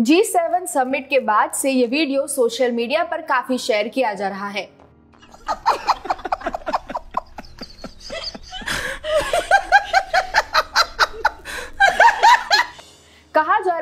जी seven summit के बाद से ये वीडियो सोशल मीडिया पर काफ़ी शेयर किया जा रहा है।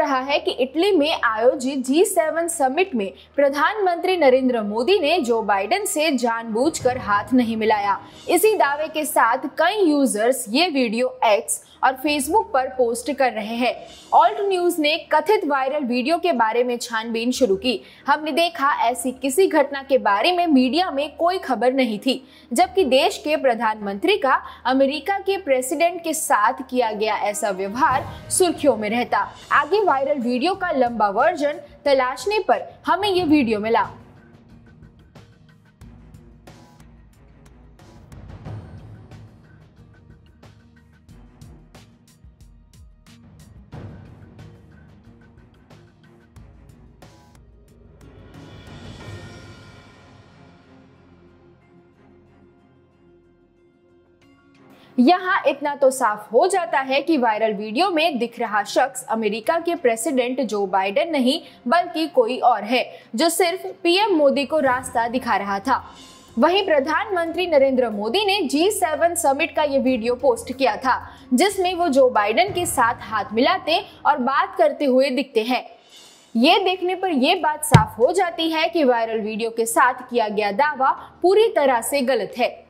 रहा है कि इटली में आयोजित जी सेवन समिट में प्रधानमंत्री नरेंद्र मोदी ने जो बाइडेन से जानबूझकर हाथ नहीं मिलाया। इसी दावे के साथ कई यूज़र्स ये वीडियो एक्स और फेसबुक पर पोस्ट कर रहे हैं। ऑल्ट न्यूज़ ने कथित वायरल वीडियो के बारे में छानबीन शुरू की। हमने देखा ऐसी किसी घटना के बारे में मीडिया में कोई खबर नहीं थी, जबकि देश के प्रधानमंत्री का अमेरिका के प्रेसिडेंट के साथ किया गया ऐसा व्यवहार सुर्खियों में रहता। आगे वायरल वीडियो का लंबा वर्जन तलाशने पर हमें ये वीडियो मिला। यहाँ इतना तो साफ़ हो जाता है कि वायरल वीडियो में दिख रहा शख्स अमेरिका के प्रेसिडेंट जो बाइडेन नहीं, बल्कि कोई और है, जो सिर्फ़ पीएम मोदी को रास्ता दिखा रहा था। वहीं प्रधानमंत्री नरेंद्र मोदी ने जी सेवन समिट का ये वीडियो पोस्ट किया था, जिसमें वो जो बाइडेन के साथ हाथ मिलाते और बात करते हुए दिखते हैं। ये देखने पर यह बात साफ़ हो जाती है कि वायरल वीडियो के साथ किया गया दावा पूरी तरह से गलत है।